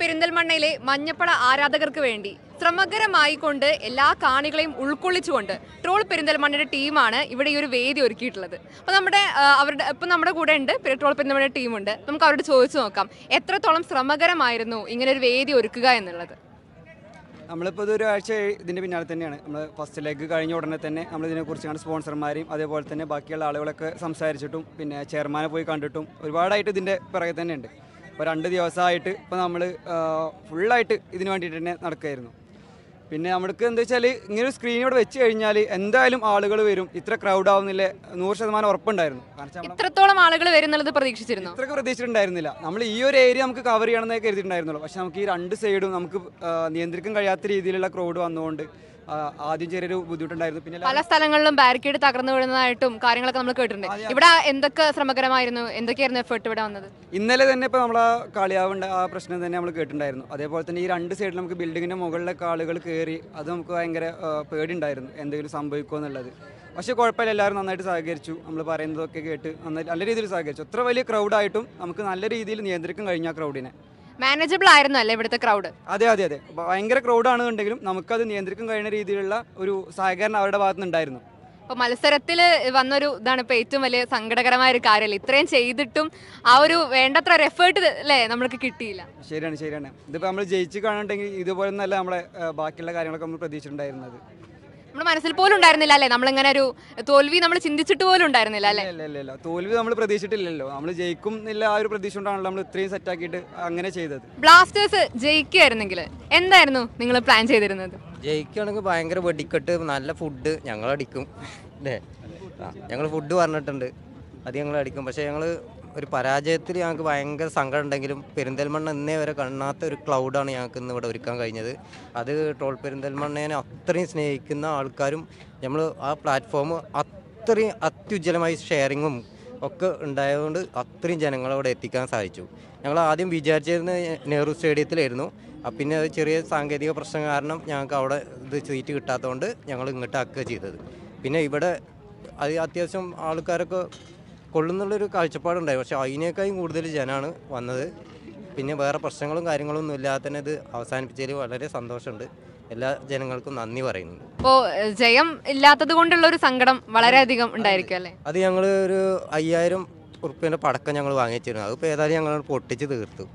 പെരിന്തൽമണ്ണയിലെ മഞ്ഞപ്പട ആരാധകർക്ക് വേണ്ടി ശ്രമകരമായി കൊണ്ട് എല്ലാ കാണികളെയും ഉൾക്കൊള്ളിച്ചുകൊണ്ട് ട്രോൾ പെരിന്തൽമണ്ണയുടെ ടീമാണ് ഇവിടെ ഈ ഒരു വേദി ഒരുക്കിയിട്ടുള്ളത്. അപ്പോൾ നമ്മുടെ അവരുടെ ഇപ്പം നമ്മുടെ കൂടെ ഉണ്ട് ട്രോൾ പെരിന്തൽമണ്ണയുടെ ടീമുണ്ട്. നമുക്ക് അവരോട് ചോദിച്ചു നോക്കാം എത്രത്തോളം ശ്രമകരമായിരുന്നു ഇങ്ങനെ ഒരു വേദി ഒരുക്കുക എന്നുള്ളത്? നമ്മളിപ്പോൾ ഇത് ഒരാഴ്ച ഇതിന്റെ പിന്നാലെ തന്നെയാണ്. നമ്മൾ ഫസ്റ്റ് ലെഗ് കഴിഞ്ഞ ഉടനെ തന്നെ നമ്മൾ ഇതിനെക്കുറിച്ചാണ് സ്പോൺസർമാരെയും അതേപോലെ തന്നെ ബാക്കിയുള്ള ആളുകളൊക്കെ സംസാരിച്ചിട്ടും പിന്നെ ചെയർമാനെ പോയി കണ്ടിട്ടും ഒരുപാടായിട്ട് ഇതിന്റെ പിറകെ തന്നെ ഇപ്പോൾ രണ്ട് ദിവസമായിട്ട് ഇപ്പോൾ നമ്മൾ ഫുള്ളായിട്ട് ഇതിന് വേണ്ടിയിട്ട് തന്നെ നടക്കുമായിരുന്നു പിന്നെ നമ്മൾക്ക് എന്താ വെച്ചാൽ ഇങ്ങനെ ഒരു സ്ക്രീൻ ഇവിടെ വെച്ച് കഴിഞ്ഞാൽ എന്തായാലും ആളുകൾ വരും. ഇത്ര ക്രൗഡ് ആവുന്നില്ല? നൂറ് ശതമാനം ഉറപ്പുണ്ടായിരുന്നു. ഇത്രത്തോളം ആളുകൾ വരുന്നുള്ളത് പ്രതീക്ഷിച്ചിരുന്നു? ഇത്ര പ്രതീക്ഷിച്ചിട്ടുണ്ടായിരുന്നില്ല. നമ്മൾ ഈ ഒരു ഏരിയ നമുക്ക് കവർ ചെയ്യണമെന്നേ കരുതിയിട്ടുണ്ടായിരുന്നുള്ളൂ. പക്ഷെ നമുക്ക് ഈ രണ്ട് സൈഡും നമുക്ക് നിയന്ത്രിക്കാൻ കഴിയാത്ത രീതിയിലുള്ള ക്രൗഡ് വന്നുകൊണ്ട് ആദ്യം ചെറിയൊരു ബുദ്ധിമുട്ടുണ്ടായിരുന്നു. പിന്നെ പല സ്ഥലങ്ങളിലും ബാരിക്കേഡ് തകർന്നു വീഴുന്നതായിട്ടും കാര്യങ്ങളൊക്കെ നമ്മൾ കേട്ടിട്ടുണ്ട്. ഇവിടെ എന്തൊക്കെ ശ്രമകരമായിരുന്നു? എന്തൊക്കെയായിരുന്നു എഫേർട്ട് ഇവിടെ വന്നത്? ഇന്നലെ തന്നെ ഇപ്പോൾ നമ്മളെ കളിയാവേണ്ട ആ പ്രശ്നം തന്നെ നമ്മൾ കേട്ടിട്ടുണ്ടായിരുന്നു. അതേപോലെ തന്നെ ഈ രണ്ട് സൈഡിൽ നമുക്ക് ബിൽഡിങ്ങിന്റെ മുകളിലൊക്കെ ആളുകൾ കയറി അത് നമുക്ക് ഭയങ്കര പേടി പേടിയുണ്ടായിരുന്നു. എന്തെങ്കിലും സംഭവിക്കുമോ എന്നുള്ളത്. പക്ഷേ കുഴപ്പമില്ല എല്ലാവരും നന്നായിട്ട് സഹകരിച്ചു. നമ്മൾ പറയുന്നതൊക്കെ കേട്ട് നന്നായി നല്ല രീതിയിൽ സഹകരിച്ചു. അത്ര വലിയ ക്രൗഡായിട്ടും നമുക്ക് നല്ല രീതിയിൽ നിയന്ത്രിക്കാൻ കഴിഞ്ഞ ആ ക്രൗഡിനെ മാനേജബിൾ ആയിരുന്നു അല്ലേ ഇവിടുത്തെ ക്രൗഡ് അതെ അതെ അതെ. ഭയങ്കര ക്രൗഡ് ആണെന്നുണ്ടെങ്കിലും നമുക്കത് നിയന്ത്രിക്കാൻ കഴിയുന്ന രീതിയിലുള്ള ഒരു സഹകരണം അവരുടെ ഭാഗത്തു നിന്നുണ്ടായിരുന്നു. അപ്പൊ മത്സരത്തിൽ വന്നൊരു ഇതാണ് ഇപ്പൊ ഏറ്റവും വലിയ സങ്കടകരമായ ഒരു കാര്യമല്ലേ ഇത്രയും ചെയ്തിട്ടും ആ ഒരു വേണ്ടത്ര ഒരു എഫേർട്ട് അല്ലേ നമ്മൾക്ക് കിട്ടിയില്ല. ശരിയാണ് ശരിയാണ്. ഇതിപ്പോൾ നമ്മൾ ജയിച്ച് കാണുന്നുണ്ടെങ്കിൽ ഇതുപോലെ നല്ല നമ്മളെ ബാക്കിയുള്ള കാര്യങ്ങളൊക്കെ നമ്മൾ പ്രതീക്ഷിച്ചിട്ടുണ്ടായിരുന്നത്. നമ്മുടെ മനസ്സിൽ പോലും ഉണ്ടായിരുന്നില്ല അല്ലേ? നമ്മളിങ്ങനെ ഒരു തോൽവി നമ്മൾ ചിന്തിച്ചിട്ട് പോലും ഉണ്ടായിരുന്നില്ല അല്ലേ? ഇല്ല ഇല്ല ഇല്ല തോൽവി നമ്മൾ പ്രതീക്ഷിച്ചിട്ടില്ലല്ലോ. നമ്മൾ ജയിക്കും എന്നില്ല ആ ഒരു പ്രതീക്ഷ കൊണ്ടാണല്ലോ നമ്മൾ ഇത്രയും സെറ്റ് ആക്കിയിട്ട് അങ്ങനെ ചെയ്തത്. ബ്ലാസ്റ്റേഴ്സ് ജയിക്കുകയായിരുന്നെങ്കിൽ എന്തായിരുന്നു നിങ്ങൾ പ്ലാൻ ചെയ്തിരുന്നത്? ജയിക്കുകയാണെങ്കിൽ ഭയങ്കര വെടിക്കെട്ട് നല്ല ഫുഡ് ഞങ്ങൾ അടിക്കും. അല്ലേ? ഞങ്ങൾ ഫുഡ് പറഞ്ഞിട്ടുണ്ട്. അത് ഞങ്ങൾ അടിക്കും. പക്ഷേ ഞങ്ങൾ ഒരു പരാജയത്തിൽ ഞങ്ങൾക്ക് ഭയങ്കര സങ്കടം ഉണ്ടെങ്കിലും പെരിന്തൽമണ്ണ ഇന്നേ വരെ കാണാത്ത ഒരു ക്ലൗഡാണ് ഞങ്ങൾക്ക് ഇന്ന് ഇവിടെ ഒരുക്കാൻ കഴിഞ്ഞത്. അത് ടോൾ പെരിന്തൽമണ്ണേനെ അത്രയും സ്നേഹിക്കുന്ന ആൾക്കാരും നമ്മൾ ആ പ്ലാറ്റ്ഫോം അത്രയും അത്യുജ്വലമായി ഷെയറിങ്ങും ഒക്കെ ഉണ്ടായതുകൊണ്ട് അത്രയും ജനങ്ങളവിടെ എത്തിക്കാൻ സാധിച്ചു. ഞങ്ങൾ ആദ്യം വിചാരിച്ചിരുന്നത് നെഹ്റു സ്റ്റേഡിയത്തിലായിരുന്നു. പിന്നെ അത് ചെറിയ സാങ്കേതിക പ്രശ്നം കാരണം ഞങ്ങൾക്ക് അവിടെ ഇത് സീറ്റ് കിട്ടാത്തതുകൊണ്ട് ഞങ്ങൾ ഇങ്ങോട്ട് ആക്കുക ചെയ്തത്. പിന്നെ ഇവിടെ അത് അത്യാവശ്യം ആൾക്കാരൊക്കെ കൊള്ളുന്നുള്ളൊരു കാഴ്ചപ്പാടുണ്ടായി. പക്ഷേ അതിനേക്കാളും കൂടുതൽ ജനമാണ് വന്നത്. പിന്നെ വേറെ പ്രശ്നങ്ങളും കാര്യങ്ങളൊന്നും ഇല്ലാതെ തന്നെ ഇത് അവസാനിപ്പിച്ചതിൽ വളരെ സന്തോഷമുണ്ട്. എല്ലാ ജനങ്ങൾക്കും നന്ദി പറയുന്നുണ്ട്. ഇപ്പോ ജയം ഇല്ലാത്തത് കൊണ്ടുള്ള ഒരു സങ്കടം വളരെയധികം ഉണ്ടായിരിക്കും അല്ലേ അത് ഞങ്ങൾ ഒരു അയ്യായിരം ഉറുപ്പ്യന്റെ പടക്കം ഞങ്ങൾ വാങ്ങിച്ചിരുന്നു. അതിപ്പോൾ ഏതായാലും ഞങ്ങൾ പൊട്ടിച്ച് തീർത്തു.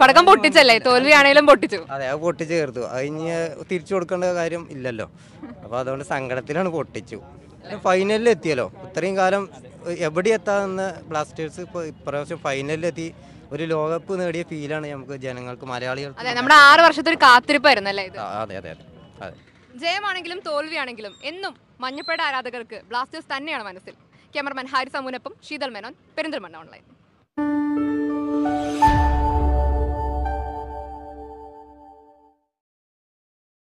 പടക്കം പൊട്ടിച്ചല്ലേ? തോൽവിയാണേലും പൊട്ടിച്ചു. അതെ അത് പൊട്ടിച്ച് തീർത്തു. അതിന് തിരിച്ചു കൊടുക്കേണ്ട കാര്യം ഇല്ലല്ലോ. അപ്പോൾ അതുകൊണ്ട് സങ്കടത്തിലാണ് പൊട്ടിച്ചു. ഫൈനലിൽ എത്തിയല്ലോ. ഇത്രയും കാലം എവിടെ എത്താമെന്ന് ബ്ലാസ്റ്റേഴ്സ് ഇപ്പോൾ ഇപ്രാവശ്യം ഫൈനലിലെത്തി ഒരു ലോകകപ്പ് നേടിയ ഫീലാണ് നമുക്ക് ജനങ്ങൾക്ക് മലയാളികൾ അതെ നമ്മുടെ ആറ് വർഷത്തെ ഒരു കാത്തിരിപ്പായിരുന്നു അല്ലേ ഇത്? അതെ അതെ അതെ. അതെ. ജയമാണെങ്കിലും തോൽവിയാണെങ്കിലും എന്നും മഞ്ഞപ്പേട ആരാധകർക്ക് ബ്ലാസ്റ്റേഴ്സ് തന്നെയാണ് മനസ്സിൽ. ക്യാമറമാൻ ഹാരിസ് അമൂനൊപ്പം ശീതൽ മേനോൻ പെരിന്തൽമണ്ണ ഓൺലൈൻ